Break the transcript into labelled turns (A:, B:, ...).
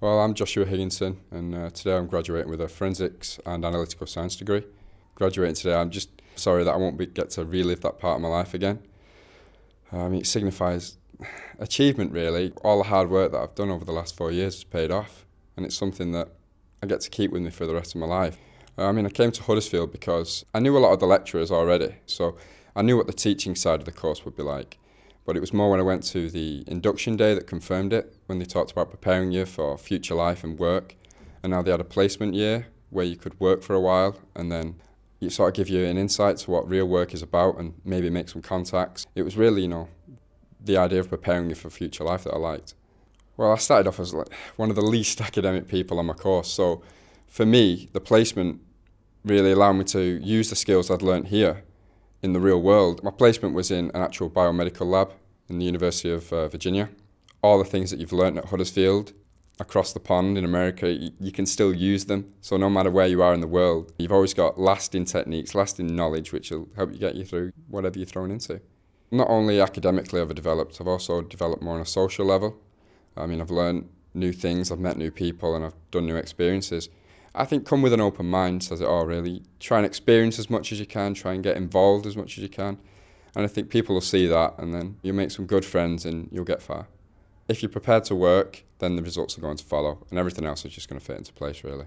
A: Well, I'm Joshua Higginson, and uh, today I'm graduating with a forensics and analytical science degree. Graduating today, I'm just sorry that I won't be, get to relive that part of my life again. Mean, it signifies achievement, really. All the hard work that I've done over the last four years has paid off, and it's something that I get to keep with me for the rest of my life. I mean, I came to Huddersfield because I knew a lot of the lecturers already, so I knew what the teaching side of the course would be like. But it was more when I went to the induction day that confirmed it, when they talked about preparing you for future life and work. And now they had a placement year where you could work for a while and then it sort of give you an insight to what real work is about and maybe make some contacts. It was really, you know, the idea of preparing you for future life that I liked. Well, I started off as like one of the least academic people on my course. So for me, the placement really allowed me to use the skills I'd learnt here in the real world. My placement was in an actual biomedical lab in the University of uh, Virginia. All the things that you've learned at Huddersfield across the pond in America, you, can still use them. So no matter where you are in the world, you've always got lasting techniques, lasting knowledge, which will help you get you through whatever you're thrown into. Not only academically have I developed, I've also developed more on a social level. I mean, I've learned new things, I've met new people, and I've done new experiences. I think come with an open mind, says it all really. Try and experience as much as you can, try and get involved as much as you can. And I think people will see that and then you'll make some good friends and you'll get far. If you're prepared to work, then the results are going to follow and everything else is just going to fit into place really.